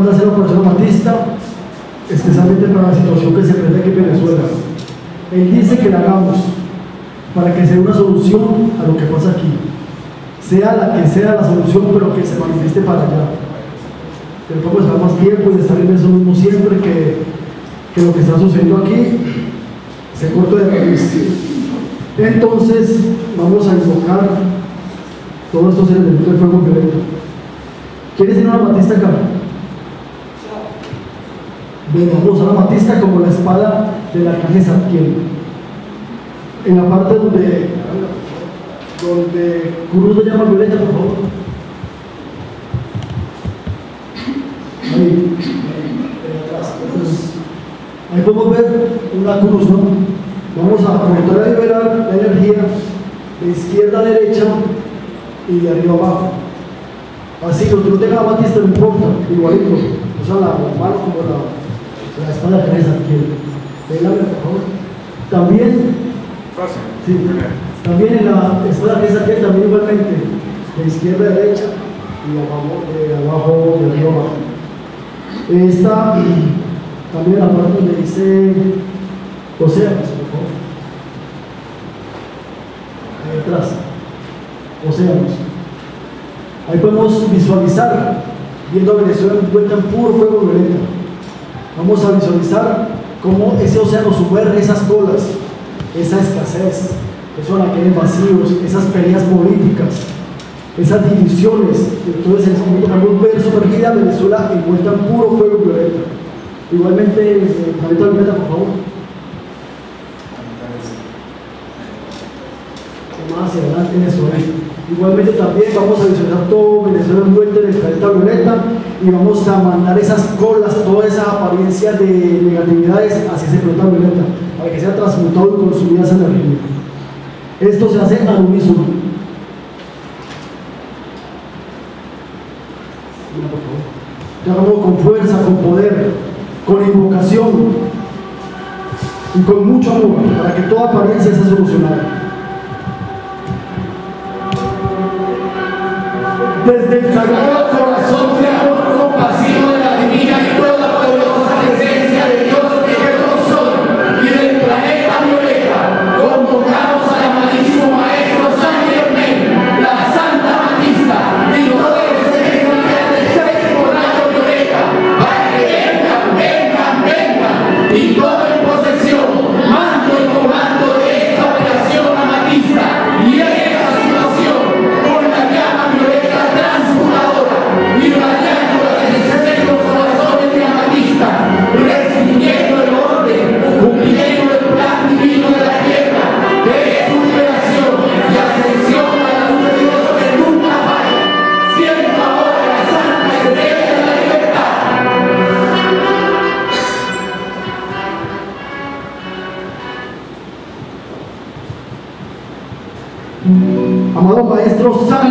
manda a hacer la operación Batista, especialmente para la situación que se presenta aquí en Venezuela. Él dice que la hagamos para que sea una solución a lo que pasa aquí. Sea la que sea la solución, pero que se manifieste para allá. Pero podemos estar más tiempo y estar en eso mismo siempre que, que lo que está sucediendo aquí se corte de raíz. Entonces, vamos a invocar todos estos elementos del fuego violento. ¿Quieres ir a una batista acá? Vamos a la batista como la espada del arcángel Zadkiel. En la parte donde, donde Cruz le llama violeta, por favor. Ahí, ahí atrás. Entonces, ahí podemos ver una cruz, ¿no? Vamos a comenzar a liberar la energía de izquierda a derecha y de arriba abajo. Así que no tengas la batista, no importa, igualito. Usa la, la mano como la, la espada que es aquí. Vélame, por favor. También, sí, también en la espada que es aquí, también igualmente, de izquierda a derecha y abajo, de abajo, de arriba abajo. Esta, también en la parte donde dice océanos, por favor. Ahí atrás, océanos. Ahí podemos visualizar, viendo a Venezuela envuelta en puro fuego violento. Vamos a visualizar cómo ese océano sumerge esas colas, esa escasez, esos anaqueles vacíos, esas peleas políticas, esas divisiones. Entonces, en ese momento podemos ver sumergida Venezuela envuelta en puro fuego violento. Igualmente, eh, planeta violeta, por favor. Más adelante en eso. ¿eh? Igualmente también vamos a visualizar todo Venezuela envuelto en el planeta violeta y vamos a mandar esas colas, toda esa apariencia de negatividades hacia ese planeta violeta para que sea transmutado y consumida esa energía. Esto se hace al unísono. Hagamos con fuerza, con poder, con invocación y con mucho amor para que toda apariencia sea solucionada. Desde el sagrado corazón de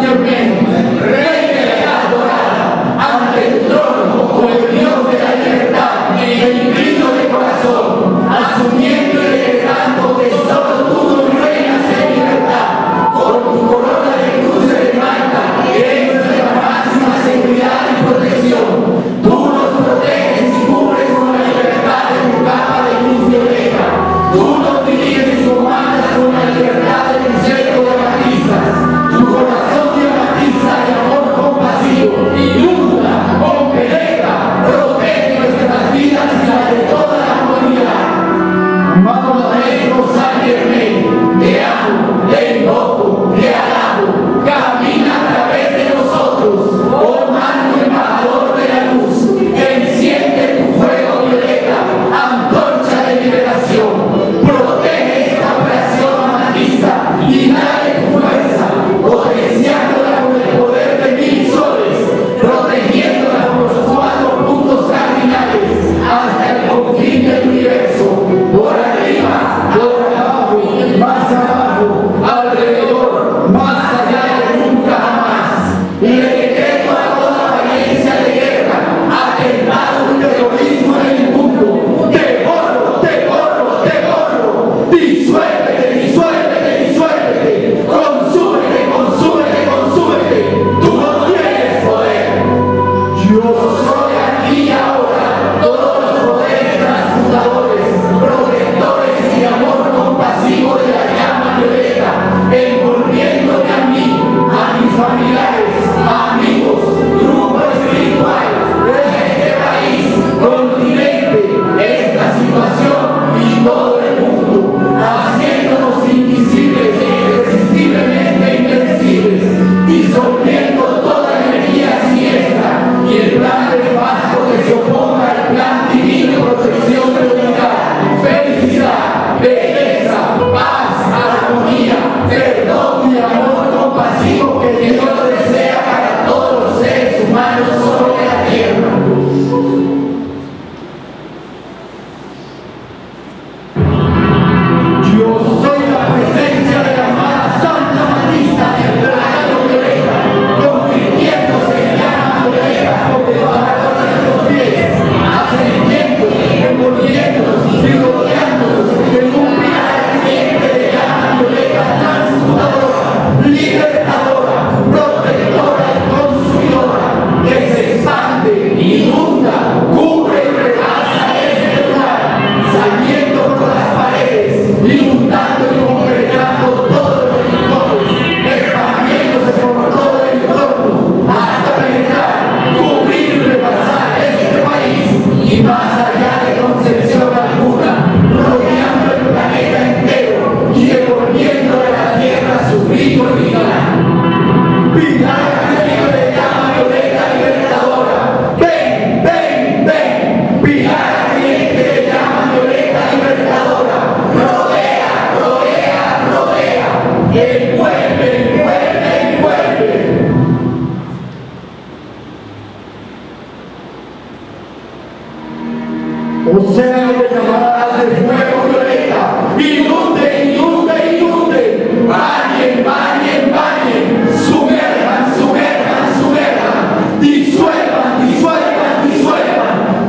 teu pé.